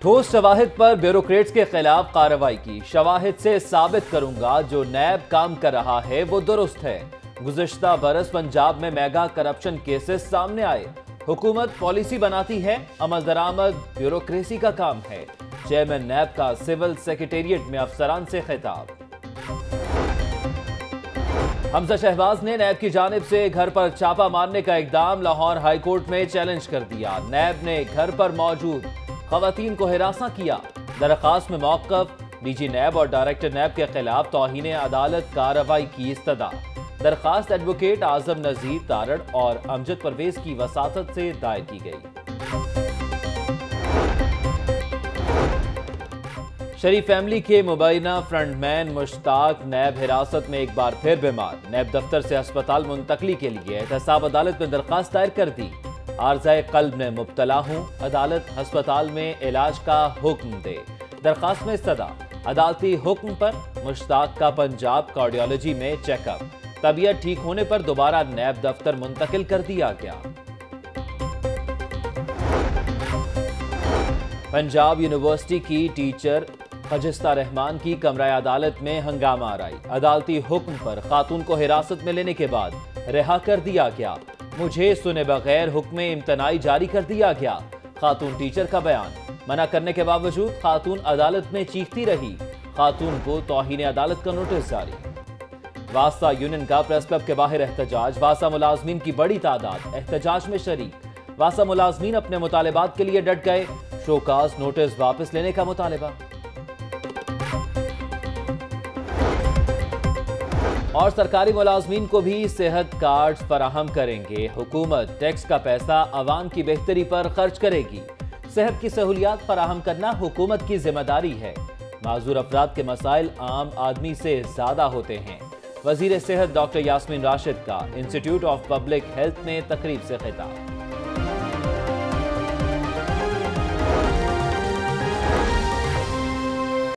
ٹھوس شواہد پر بیوروکریٹس کے خلاف کارروائی کی۔ شواہد سے ثابت کروں گا، جو نیب کام کر رہا ہے، وہ درست ہے۔ گزشتہ برس پنجاب میں میگا کرپشن کیسز سامنے آئے۔ حکومت پالیسی بناتی ہے، عمل درآمد بیوروکریسی کا کام ہے۔ چیئرمین نیب کا سول سیکریٹریٹ میں افسران سے خطاب۔ حمزہ شہباز نے نیب کی جانب سے گھر پر چھاپا مارنے کا اقدام لاہور ہائی کورٹ میں چیلنج کر دیا۔ نیب نے گھر پر موجود خواتین کو ہراساں کیا۔ درخواست میں موقف، ڈی جی نیب اور ڈائریکٹر نیب کے خلاف توہین عدالت کارروائی کی استدا درخواست ایڈوکیٹ اعظم نذیر تارڑ اور امجد پرویز کی وساطت سے دائر کی گئی۔ شریف فیملی کے مبینہ فرنٹ مین مشتاق نیب حراست میں ایک بار پھر بیمار۔ نیب دفتر سے ہسپتال منتقلی کے لیے احتساب عدالت میں درخواست دائر کر دی۔ عارضہ قلب میں مبتلا ہوں، عدالت ہسپتال میں علاج کا حکم دے۔ درخواست میں استدا عدالتی حکم پر مشتاق کا پنجاب کارڈیالوجی میں چیک اپ۔ طبیعت ٹھیک ہونے پر دوبارہ نیب دفتر منتقل کر دیا گیا۔ پنجاب یونیورسٹی کی ٹیچر خجستہ رحمان کی کمرہ عدالت میں ہنگامہ آرائی۔ عدالتی حکم پر خاتون کو حراست میں لینے کے بعد رہا کر دیا گیا۔ مجھے سنے بغیر حکم امتناعی جاری کر دیا گیا۔ خاتون ٹیچر کا بیان۔ منع کرنے کے باوجود خاتون عدالت میں چیختی رہی۔ خاتون کو توہین عدالت کا نوٹس جاری۔ واسطہ یونین کا پریس کلب کے باہر احتجاج۔ واسطہ ملازمین کی بڑی تعداد۔ احتجاج میں شریک۔ واسطہ ملازمین اپنے مطالبات کے لیے ڈٹ گئے۔ شوکاز نوٹس واپس لینے کا مطالبہ۔ اور سرکاری ملازمین کو بھی صحت کارڈز فراہم کریں گے۔ حکومت ٹیکس کا پیسہ عوام کی بہتری پر خرچ کرے گی۔ صحت کی سہولیات فراہم کرنا حکومت کی ذمہ داری ہے۔ معذور افراد کے مسائل عام آدمی سے زیادہ ہوتے ہیں۔ وزیر صحت ڈاکٹر یاسمین راشد کا انسٹیٹیوٹ آف پبلک ہیلتھ میں تقریب سے خطاب۔